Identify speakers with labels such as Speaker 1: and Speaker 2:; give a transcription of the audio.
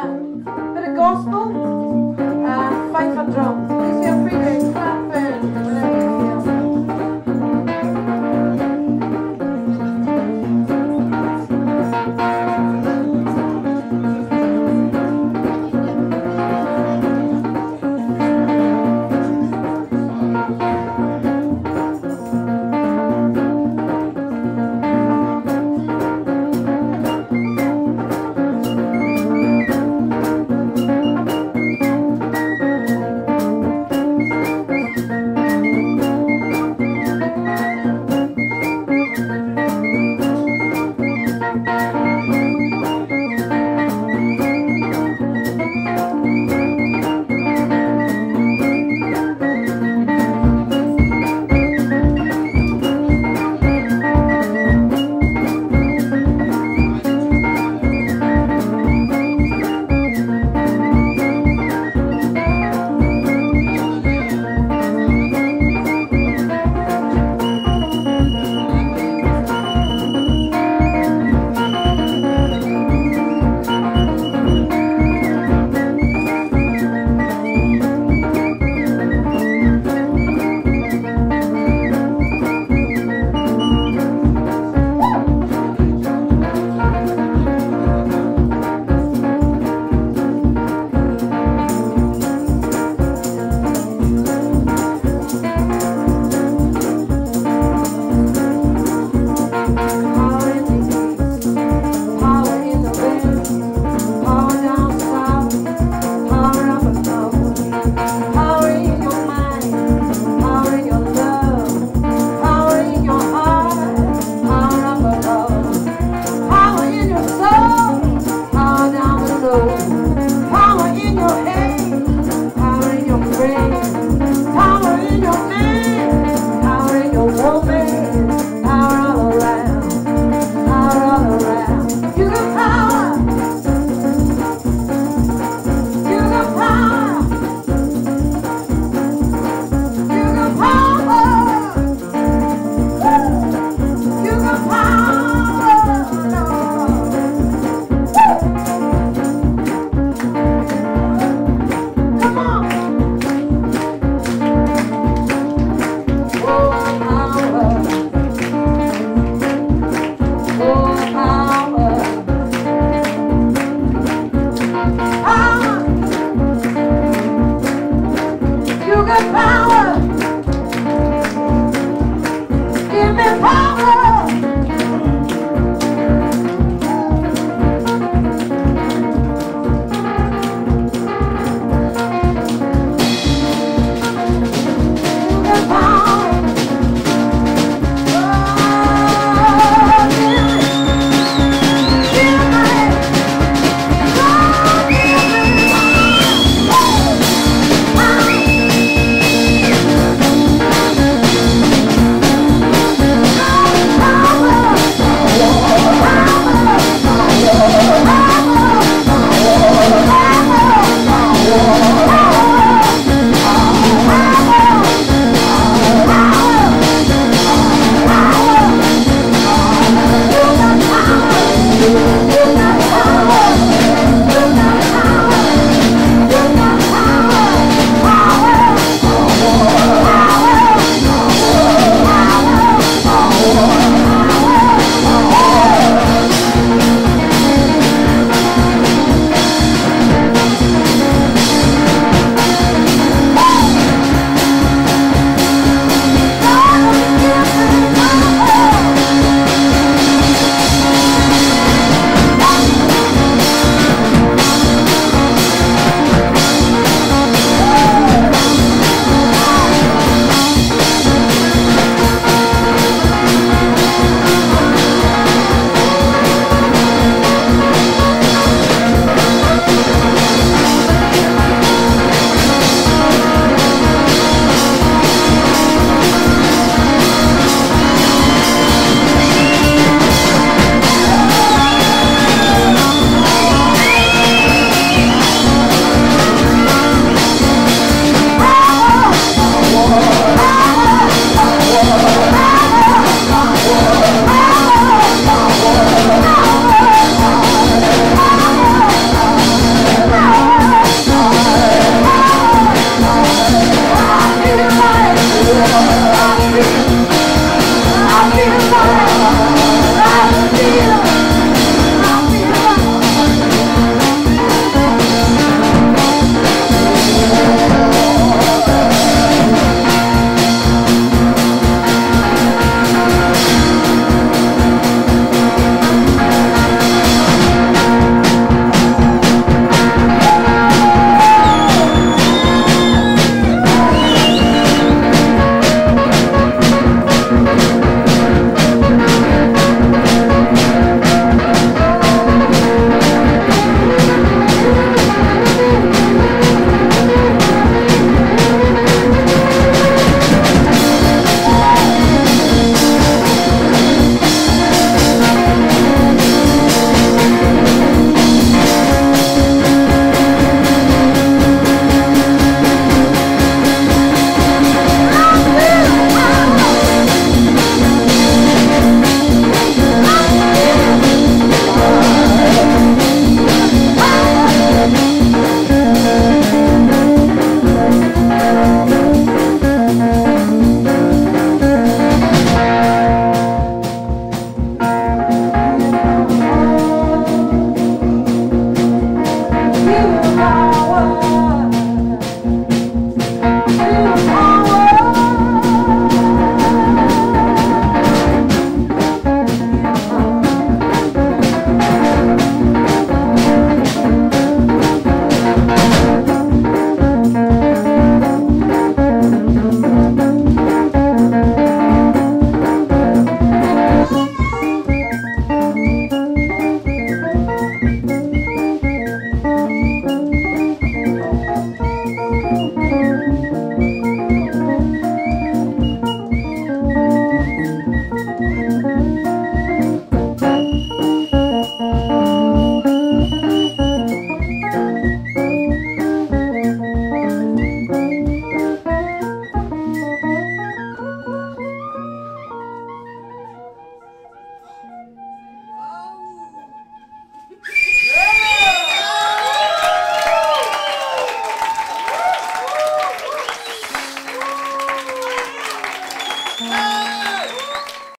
Speaker 1: per bit of gospel,